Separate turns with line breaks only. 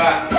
ば